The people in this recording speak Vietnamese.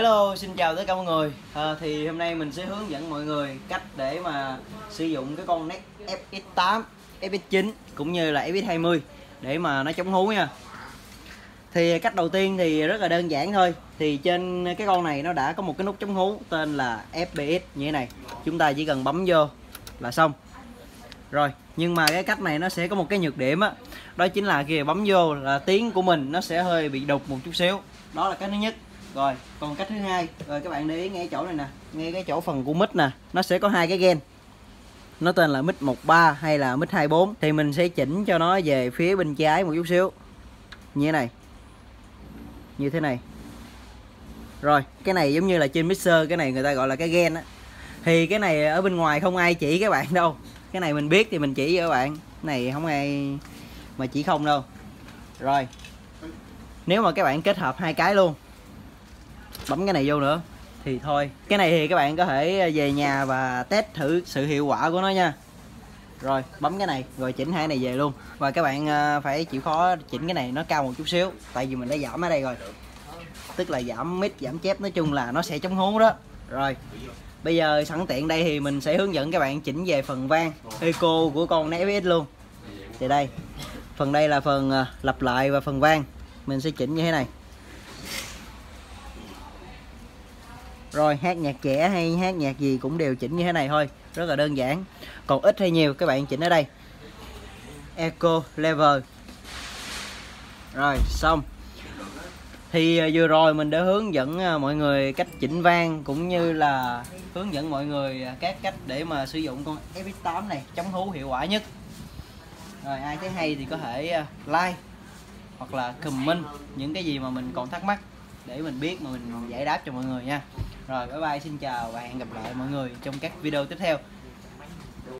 Hello, xin chào tất cả mọi người. À, Thì hôm nay mình sẽ hướng dẫn mọi người cách để mà sử dụng cái con Nex FX8, FX9 cũng như là FX20 để mà nó chống hú nha. Thì cách đầu tiên thì rất là đơn giản thôi. Thì trên cái con này nó đã có một cái nút chống hú tên là FBX như thế này. Chúng ta chỉ cần bấm vô là xong. Rồi, nhưng mà cái cách này nó sẽ có một cái nhược điểm á Đó chính là khi bấm vô là tiếng của mình nó sẽ hơi bị đục một chút xíu. Đó là cái thứ nhất rồi, còn cách thứ hai, rồi các bạn để ý ngay chỗ này nè. Ngay cái chỗ phần của mít nè, nó sẽ có hai cái gen. Nó tên là mic 13 hay là mic 24 thì mình sẽ chỉnh cho nó về phía bên trái một chút xíu. Như thế này. Như thế này. Rồi, cái này giống như là trên mixer, cái này người ta gọi là cái gen á. Thì cái này ở bên ngoài không ai chỉ các bạn đâu. Cái này mình biết thì mình chỉ cho các bạn. Cái này không ai mà chỉ không đâu. Rồi, nếu mà các bạn kết hợp hai cái luôn bấm cái này vô nữa. Thì thôi, cái này thì các bạn có thể về nhà và test thử sự hiệu quả của nó nha. Rồi, bấm cái này, rồi chỉnh hai này về luôn. Và các bạn ờ, phải chịu khó chỉnh cái này nó cao một chút xíu, tại vì mình đã giảm ở đây rồi. Tức là giảm mít, giảm chép, nói chung là nó sẽ chống hố đó. Rồi, bây giờ sẵn tiện đây thì mình sẽ hướng dẫn các bạn chỉnh về phần vang, eco của con FX luôn. Thì đây, phần đây là phần ờ, lặp lại và phần vang. Mình sẽ chỉnh như thế này. Rồi, hát nhạc trẻ hay hát nhạc gì cũng đều chỉnh như thế này thôi. Rất là đơn giản. Còn ít hay nhiều, các bạn chỉnh ở đây. Eco level. Rồi, xong. Thì à, vừa rồi mình đã hướng dẫn à, mọi người cách chỉnh vang cũng như là hướng dẫn mọi người à, các cách để mà sử dụng con FX8 này, chống hú hiệu quả nhất. Rồi, ai thấy hay thì có thể like hoặc là comment những cái gì mà mình còn thắc mắc để mình biết mà mình giải đáp cho mọi người nha. Rồi, bye bye, xin chào và hẹn gặp lại mọi người trong các video tiếp theo.